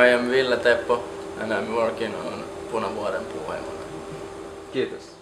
I am Ville Teppo and I'm working on Punavuoren puhelimella. Kiitos.